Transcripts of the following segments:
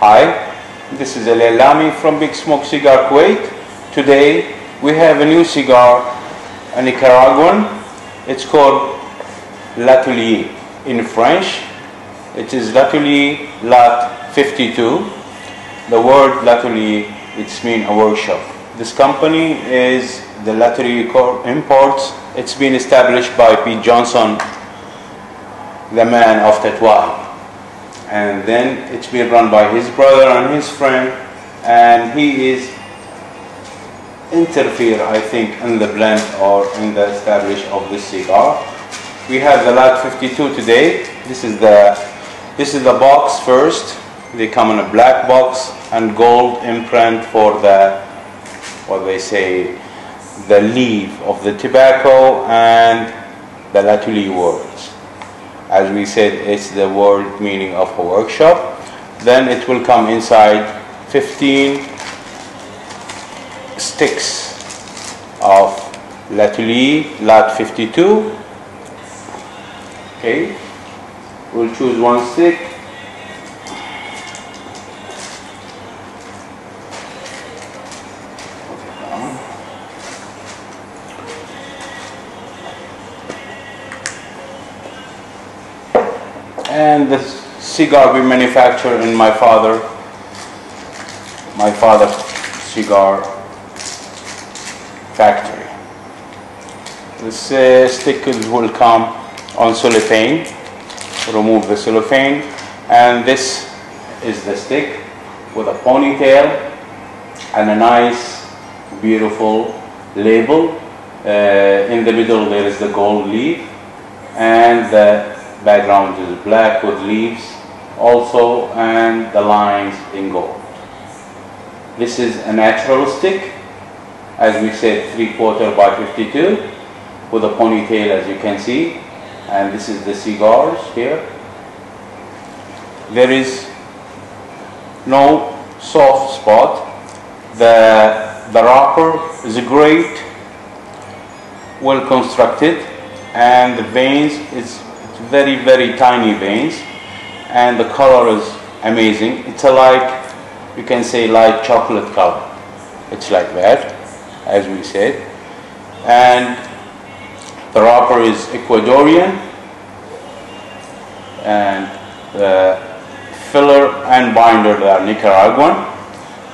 Hi, this is El Elami from Big Smoke Cigar Kuwait. Today we have a new cigar, a Nicaraguan. It's called L'Atelier in French. It is L'Atelier Lat 52. The word L'Atelier, it's mean a workshop. This company is the L'Atelier Imports. It's been established by Pete Johnson, the man of Tatuaje and then it's been run by his brother and his friend. And he is interfere I think in the blend or in the establish of this cigar. We have the lat 52 today. This is the this is the box first. They come in a black box and gold imprint for the what they say the leaf of the tobacco and the L'Atelier words as we said it's the word meaning of a workshop. Then it will come inside 15 sticks of L'Atelier Lat 52 okay. We'll choose one stick and the cigar we manufacture in my father my father's cigar factory. This uh, stick will come on cellophane remove the cellophane and this is the stick with a ponytail and a nice beautiful label. Uh, in the middle there is the gold leaf and the background is black with leaves also and the lines in gold. This is a natural stick as we said 3 quarter by 52 with a ponytail as you can see and this is the cigars here. There is no soft spot. The, the wrapper is great, well constructed and the veins is very very tiny veins and the color is amazing. It's a like you can say light chocolate color it's like that as we said. And the wrapper is Ecuadorian. And the filler and binder are Nicaraguan.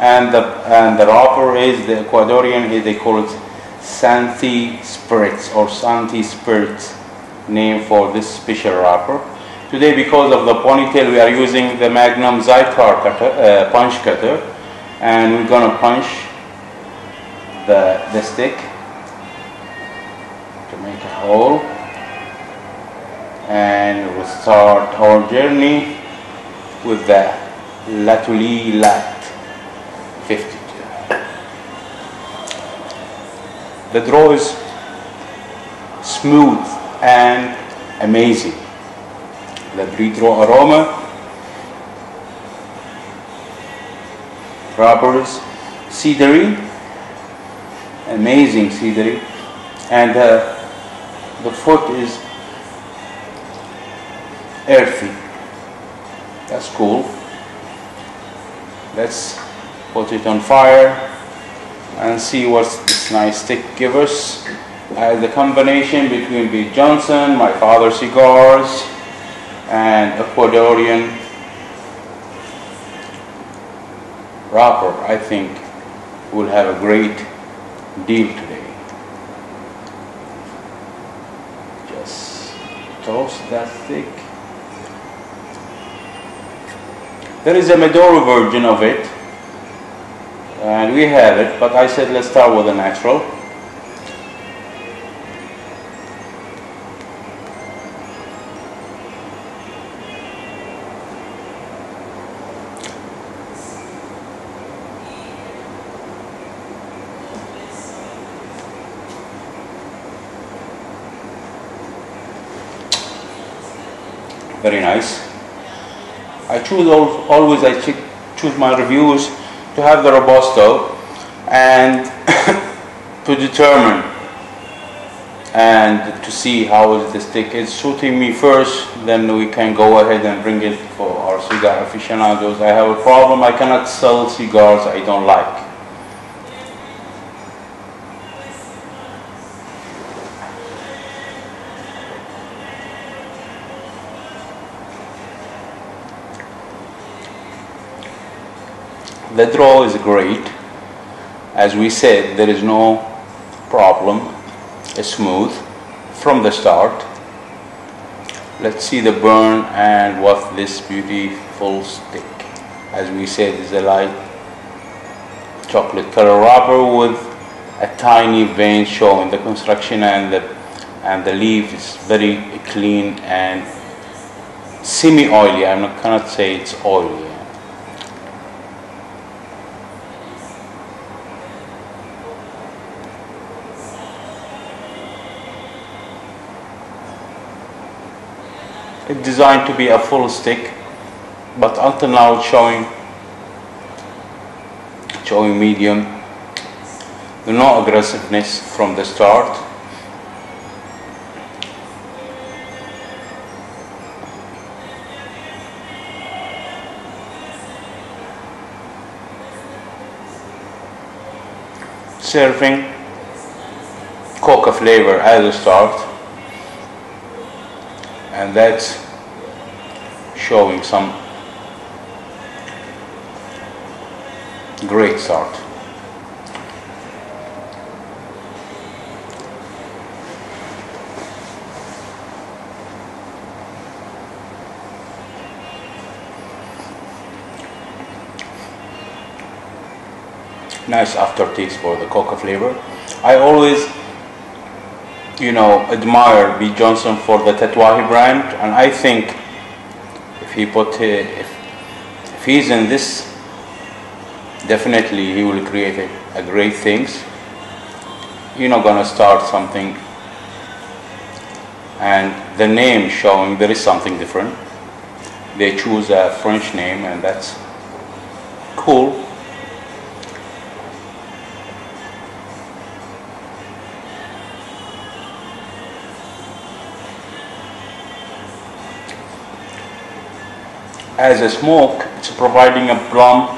And the and the wrapper is the Ecuadorian they call it Sancti Spiritus or Sancti Spiritus name for this special wrapper. Today because of the ponytail we are using the Magnum Xikar cutter, uh, punch cutter and we're gonna punch the, the stick to make a hole and we'll start our journey with the L'Atelier Lat 52. The draw is smooth and amazing. The breathrow aroma, rubbers, cedary, amazing cedary, and uh, the foot is earthy. That's cool. Let's put it on fire and see what this nice stick gives us as the combination between B. Johnson, my father's cigars, and Ecuadorian wrapper, I think we'll have a great deal today. Just toast that thick. There is a Maduro version of it, and we have it, but I said let's start with a natural. Very nice. I choose always I choose my reviews to have the robusto and to determine and to see how is the stick. Is suiting me first then we can go ahead and bring it for our cigar aficionados. I have a problem i cannot sell cigars i don't like the draw is great as we said there is no problem It's smooth from the start. Let's see the burn and what this beautiful stick. As we said, is a light chocolate color rubber with a tiny vein showing the construction and the and the leaf is very clean and semi-oily. I'm not cannot say it's oily. It's designed to be a full stick, but until now it's showing showing medium. No aggressiveness from the start. Serving coca flavor as a start and that's showing some great start. Nice aftertaste for the coca flavor. I always you know, admire B. Johnson for the Tatuaje brand, and I think he put uh, if, he's in this, definitely he will create a, a great things. You're not gonna start something, and the name showing there is something different. They choose a French name, and that's cool. As a smoke, it's providing a plum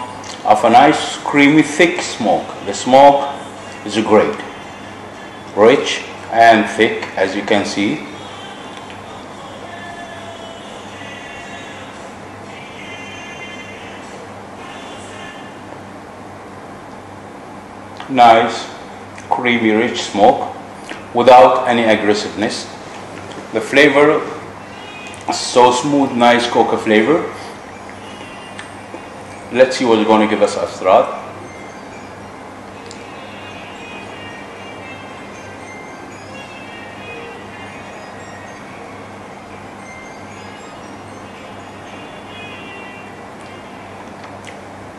of a nice creamy thick smoke. The smoke is great, rich and thick as you can see. Nice, creamy, rich smoke without any aggressiveness. The flavor so smooth, nice coca flavor Let's see what's going to give us Astral.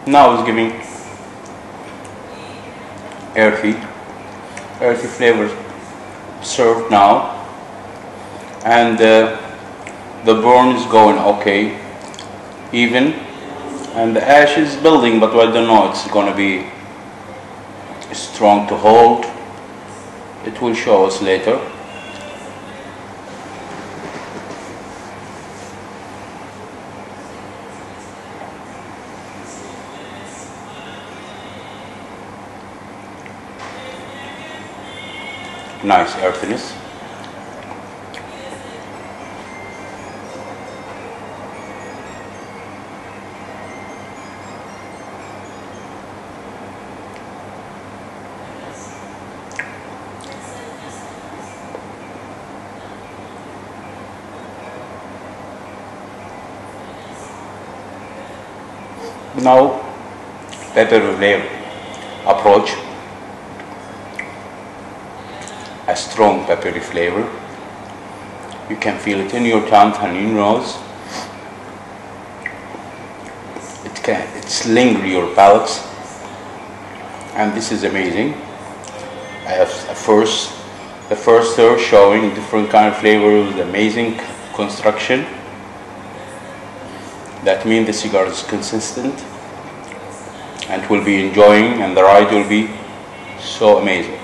Now it's giving earthy, earthy flavors served now, and uh, the burn is going okay, even and the ash is building but I don't know it's going to be strong to hold. It will show us later. Nice earthiness Now, pepper flavor approach, a strong peppery flavor. You can feel it in your tongue and in your nose. It can it's linger your palate, and this is amazing. I have a first the first stir showing different kind of flavors, amazing construction. That means the cigar is consistent and will be enjoying and the ride will be so amazing.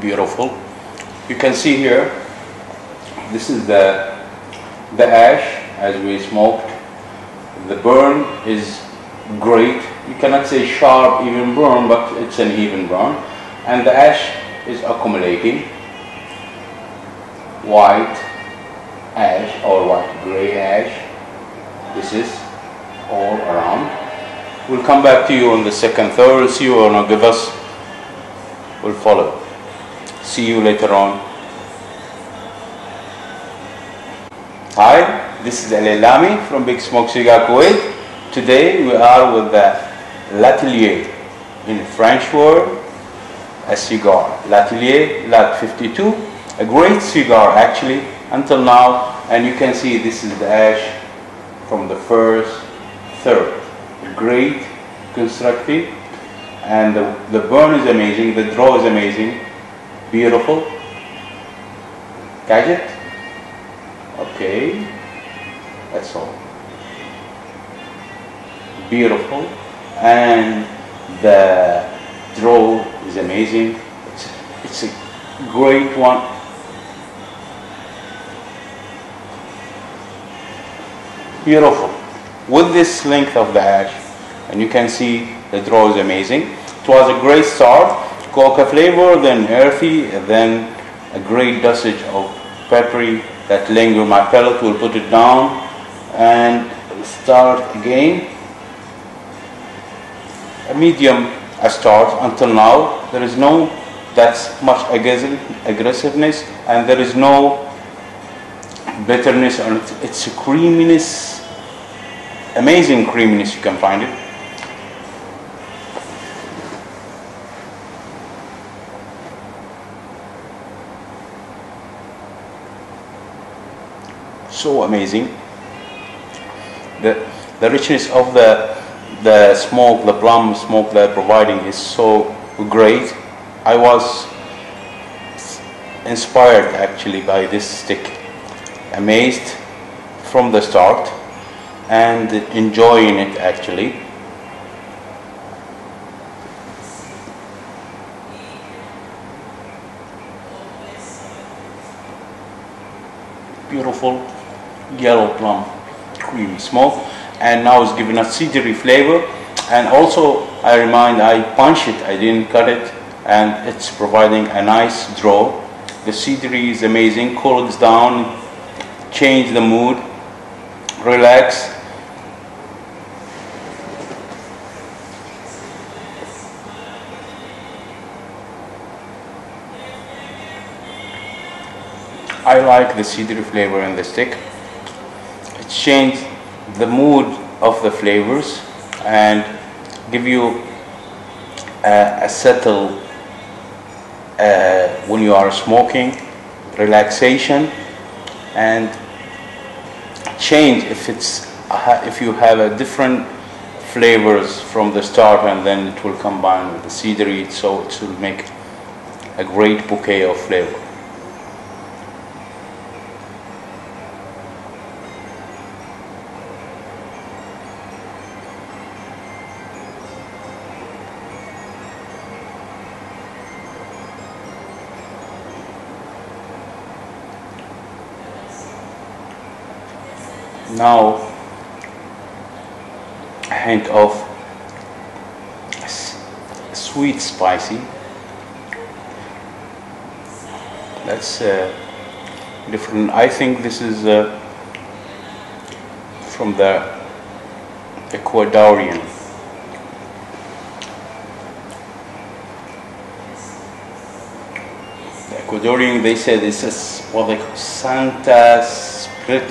Beautiful. You can see here, this is the, the ash as we smoked. The burn is great you cannot say sharp even brown, but it's an even brown. And the ash is accumulating. White ash or white gray ash. This is all around. We'll come back to you on the second, third, see you wanna give us, we'll follow. See you later on. Hi, this is Ali Lami from Big Smoke Cigar Kuwait. Today we are with the L'Atelier in French word, a cigar. L'Atelier Lat 52, a great cigar actually until now and you can see this is the ash from the first third. Great constructive and the, the burn is amazing, the draw is amazing, beautiful. Gadget? Okay, that's all. Beautiful and the draw is amazing. It's, it's a great one. Beautiful. With this length of the ash, and you can see the draw is amazing. It was a great start. Coca flavor, then earthy, then a great dosage of peppery that linger my palate. We'll put it down and start again. Medium a start until now. There is no that's much aggressiveness and there is no bitterness and it's a creaminess amazing creaminess you can find it so amazing the the richness of the the smoke the plum smoke they're providing is so great. I was inspired actually by this stick. Amazed from the start and enjoying it actually. Beautiful yellow plum creamy smoke and now it's giving a cedary flavor and also I remind I punch it I didn't cut it and it's providing a nice draw the cedary is amazing cools down change the mood, relax. I like the cedar flavor in the stick. It changed the mood of the flavors and give you a, a settle uh, when you are smoking, relaxation, and change if it's if you have a different flavors from the start and then it will combine with the cedary so it will make a great bouquet of flavor. Now a hint of sweet spicy. That's uh, different. I think this is uh, from the Ecuadorian. The Ecuadorian they said this is what they call Santa's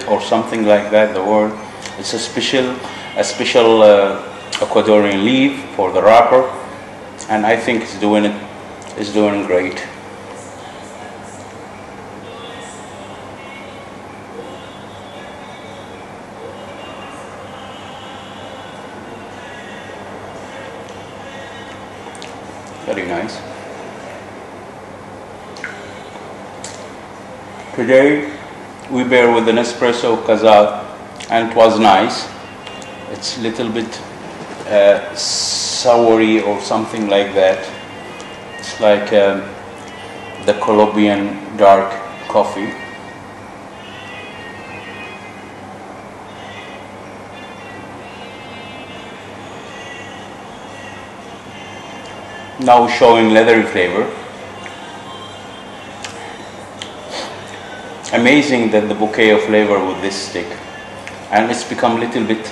or something like that, the word. It's a special, a special uh, Ecuadorian leaf for the wrapper, and I think it's doing it, it's doing great. Very nice. Today with an espresso kazak and it was nice. It's a little bit uh, soury or something like that. It's like um, the Colombian dark coffee. Now showing leathery flavor. Amazing that the bouquet of flavor with this stick and it's become a little bit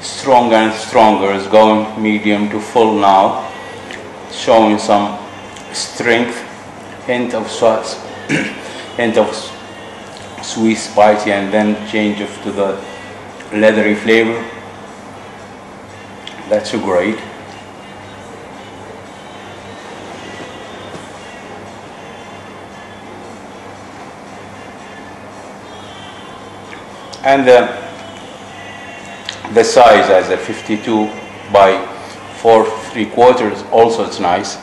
stronger and stronger. It's going medium to full now, showing some strength, hint of sauce, hint of sweet spicy, and then change of to the leathery flavor. That's great. And uh, the size as a 52 by 4 3 quarters also it's nice.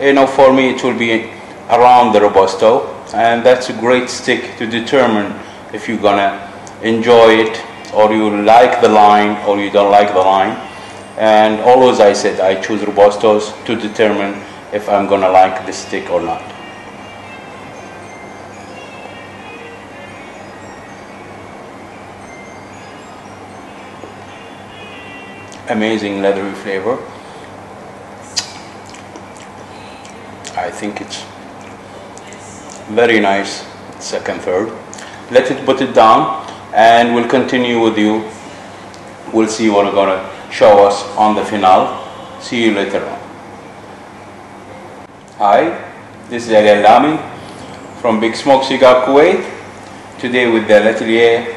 You know for me it will be around the robusto and that's a great stick to determine if you're gonna enjoy it or you like the line or you don't like the line. And always I said I choose robustos to determine if I'm gonna like the stick or not amazing leathery flavor. I think it's very nice second third. Let it put it down and we'll continue with you. We'll see what I'm gonna show us on the finale. See you later on. Hi, this is Ali Lami from Big Smoke Cigar Kuwait. Today with the L'Atelier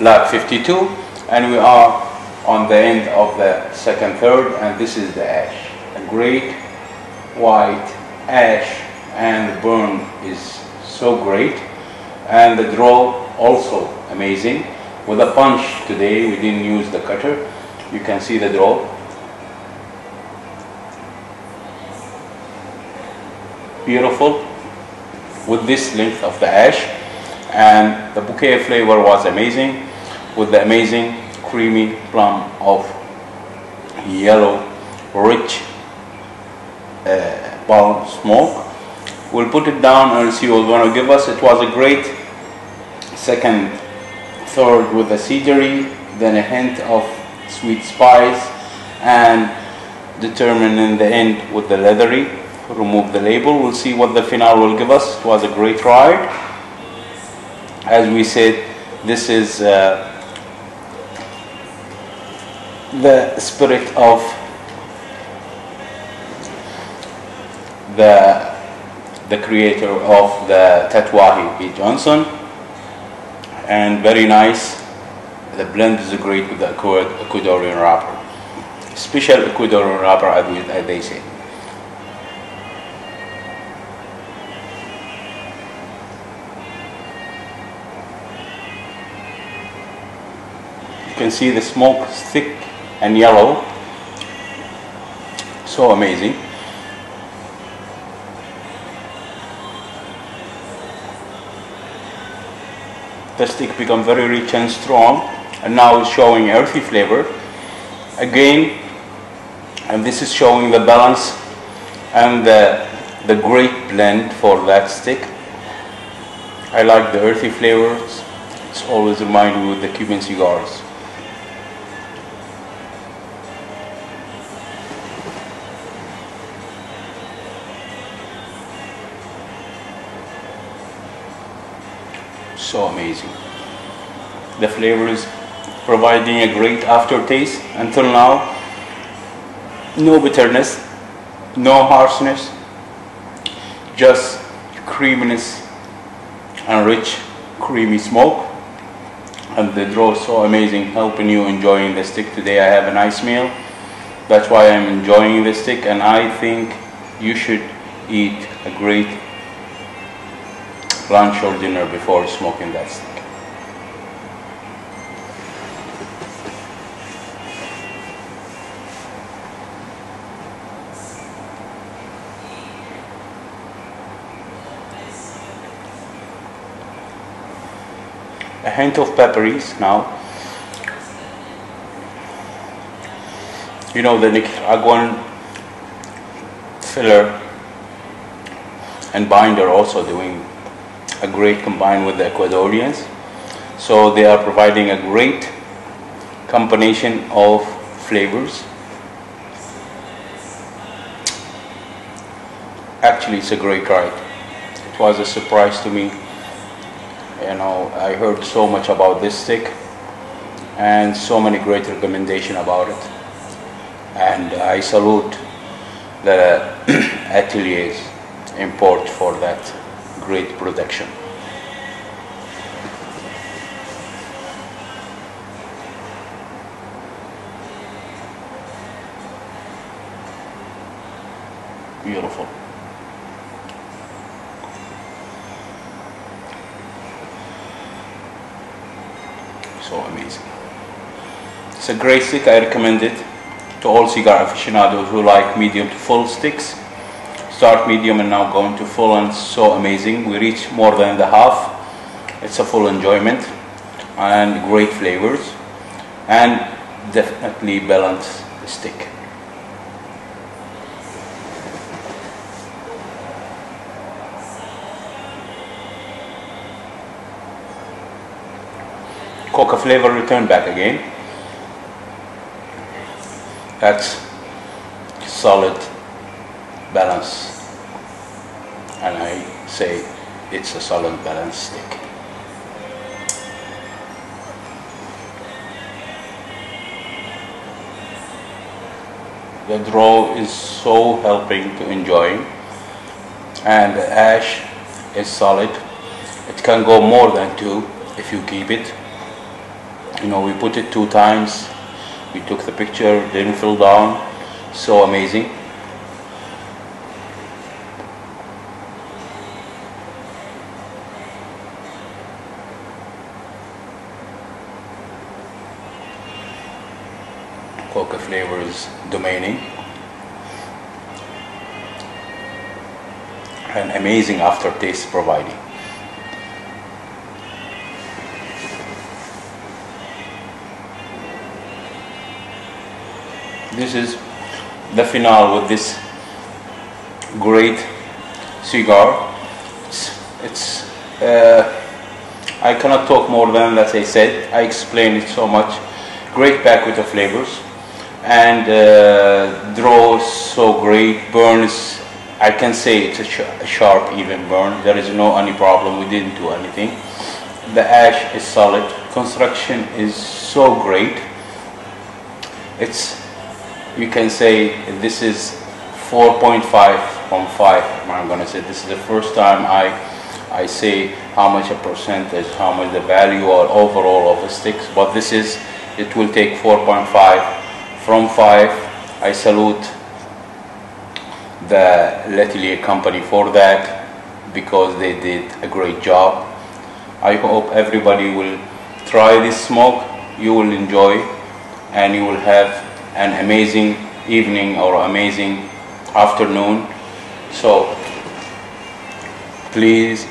Lat 52 and we are on the end of the second third and this is the ash. A great white ash and the burn is so great and the draw also amazing. With a punch today we didn't use the cutter. You can see the draw. Beautiful. With this length of the ash and the bouquet flavor was amazing. With the amazing creamy plum of yellow rich uh, palm smoke. We'll put it down and see what it's going to give us. It was a great second third with the cedary, then a hint of sweet spice and determine in the end with the leathery. Remove the label. We'll see what the finale will give us. It was a great ride. As we said, this is uh, the spirit of the the creator of the Tatuaje B. Johnson. And very nice the blend is great with the Ecuadorian wrapper. Special Ecuadorian wrapper as they say. You can see the smoke is thick and yellow. So amazing. The stick become very rich and strong and now it's showing earthy flavor. Again, and this is showing the balance and the, the great blend for that stick. I like the earthy flavors. It's always remind me with the Cuban cigars. Amazing. The flavor is providing a great aftertaste until now. No bitterness, no harshness, just creaminess and rich creamy smoke. And the draw is so amazing, helping you enjoying the stick today. I have a nice meal. That's why I'm enjoying the stick and I think you should eat a great lunch or dinner before smoking that stick. A hint of pepperies now. You know the Nicaraguan filler and Binder also doing a great combined with the Ecuadorians. So they are providing a great combination of flavors. Actually, it's a great ride. It was a surprise to me. You know, I heard so much about this stick and so many great recommendation about it. And I salute the ateliers import for that great production. Beautiful. So amazing. It's a great stick, I recommend it to all cigar aficionados who like medium to full sticks. Start medium and now going to full and so amazing. We reach more than the half. It's a full enjoyment and great flavors and definitely balance the stick. Coca flavor return back again. That's solid balance and I say it's a solid balance stick. The draw is so helping to enjoy and the ash is solid. It can go more than two if you keep it. You know, we put it two times. We took the picture, didn't fill down. So amazing. Amazing aftertaste providing. This is the finale with this great cigar. It's, it's uh, I cannot talk more than as I said I explained it so much. Great package of flavors. And uh, draws so great burns I can say it's a, sh a, sharp even burn. There is no any problem. We didn't do anything. The ash is solid. Construction is so great. It's you can say this is 4.5 from 5 I'm gonna say this is the first time I I say how much a percentage how much the value or overall of the sticks but this is it will take 4.5 from 5 I salute the L'Atelier company for that because they did a great job. I hope everybody will try this smoke. You will enjoy and you will have an amazing evening or amazing afternoon. So please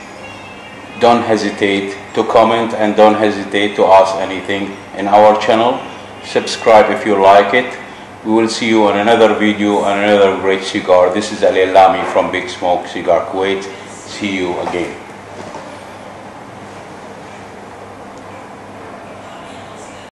don't hesitate to comment and don't hesitate to ask anything in our channel. Subscribe if you like it we will see you on another video on another great cigar. This is Ali Lami from Big Smoke Cigar Kuwait. See you again